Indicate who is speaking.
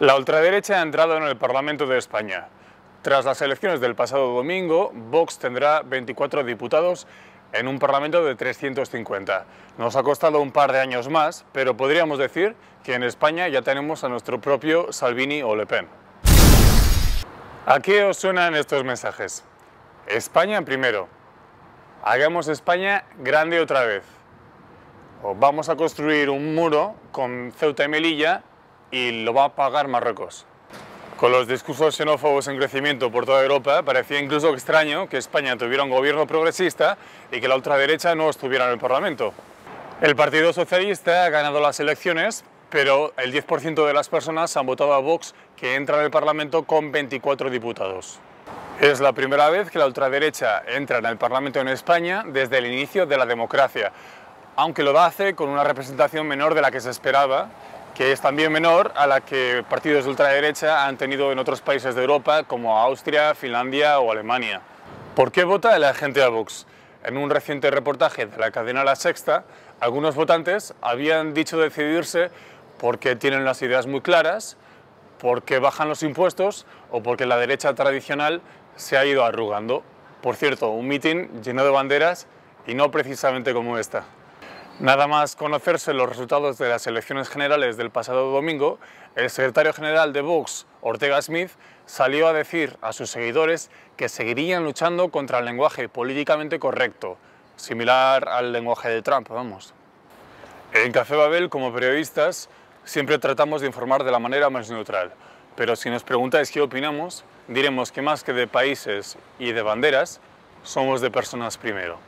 Speaker 1: La ultraderecha ha entrado en el Parlamento de España. Tras las elecciones del pasado domingo, Vox tendrá 24 diputados en un Parlamento de 350. Nos ha costado un par de años más, pero podríamos decir que en España ya tenemos a nuestro propio Salvini o Le Pen. ¿A qué os suenan estos mensajes? España primero. Hagamos España grande otra vez. O vamos a construir un muro con Ceuta y Melilla y lo va a pagar Marruecos. Con los discursos xenófobos en crecimiento por toda Europa, parecía incluso extraño que España tuviera un gobierno progresista y que la ultraderecha no estuviera en el Parlamento. El Partido Socialista ha ganado las elecciones, pero el 10% de las personas han votado a Vox, que entra en el Parlamento con 24 diputados. Es la primera vez que la ultraderecha entra en el Parlamento en España desde el inicio de la democracia, aunque lo hace con una representación menor de la que se esperaba que es también menor a la que partidos de ultraderecha han tenido en otros países de Europa como Austria, Finlandia o Alemania. ¿Por qué vota la gente a Vox? En un reciente reportaje de la cadena La Sexta, algunos votantes habían dicho decidirse porque tienen las ideas muy claras, porque bajan los impuestos o porque la derecha tradicional se ha ido arrugando. Por cierto, un mitin lleno de banderas y no precisamente como esta. Nada más conocerse los resultados de las elecciones generales del pasado domingo, el secretario general de Vox, Ortega Smith, salió a decir a sus seguidores que seguirían luchando contra el lenguaje políticamente correcto, similar al lenguaje de Trump, vamos. En Café Babel, como periodistas, siempre tratamos de informar de la manera más neutral, pero si nos preguntáis qué opinamos, diremos que más que de países y de banderas, somos de personas primero.